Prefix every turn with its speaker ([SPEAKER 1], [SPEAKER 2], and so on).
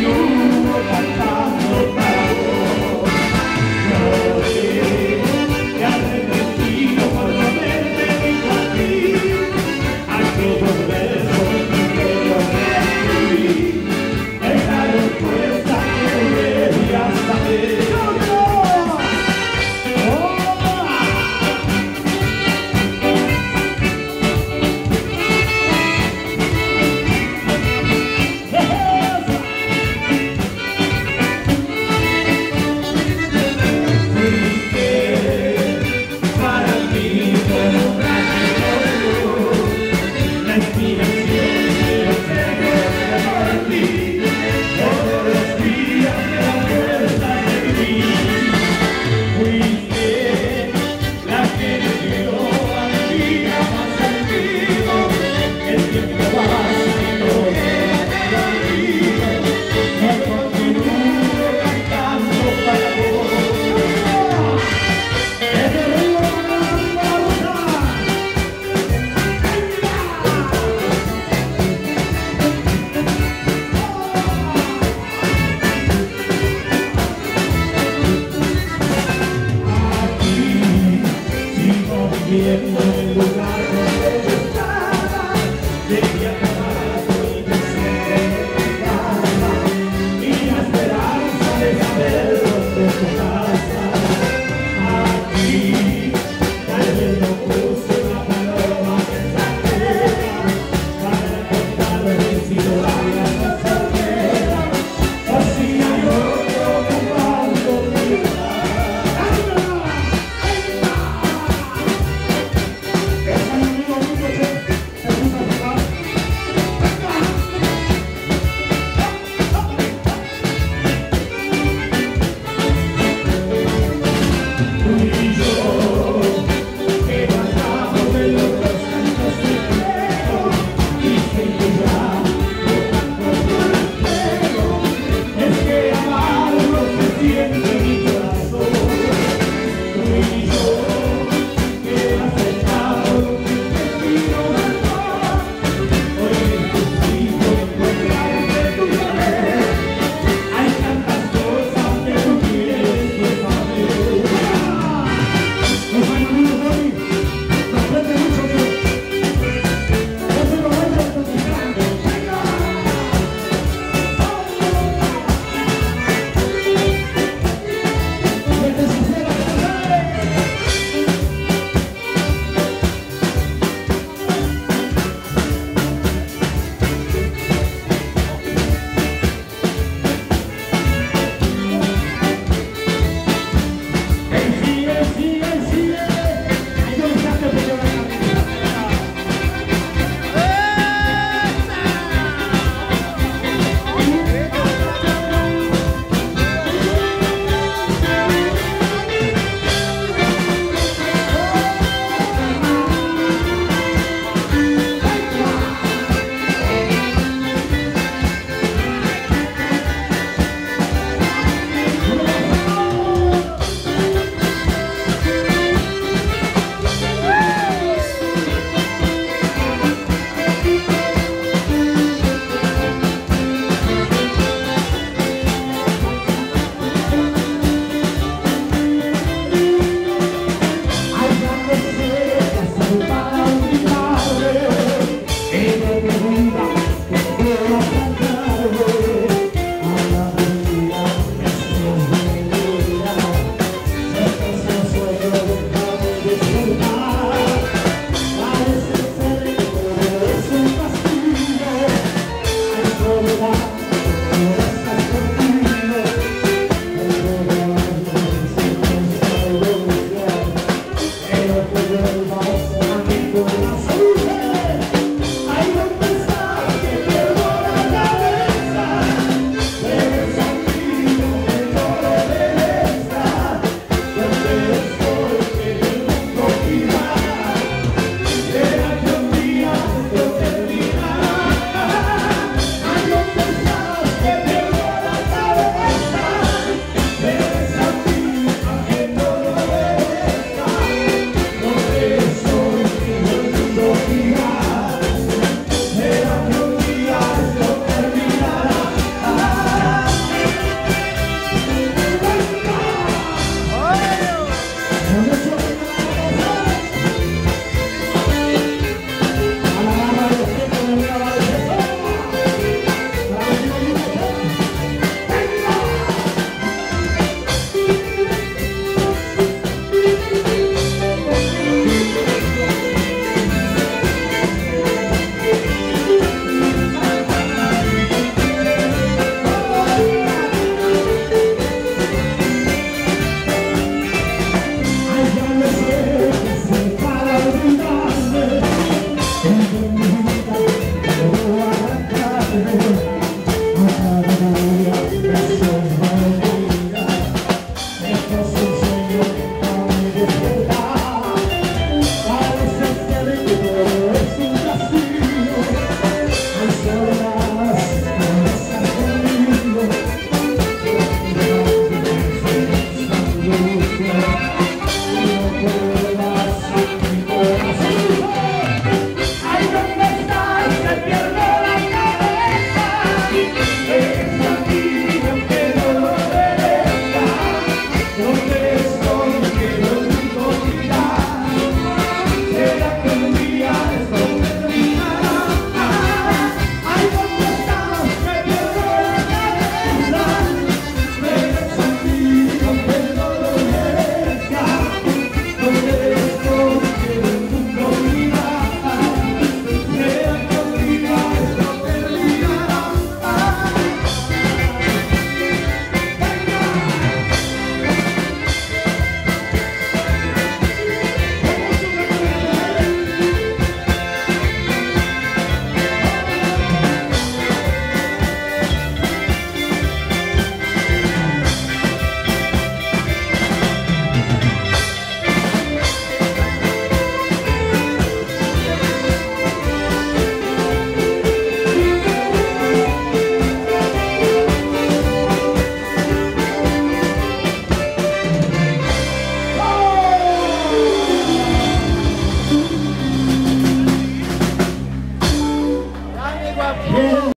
[SPEAKER 1] you. En el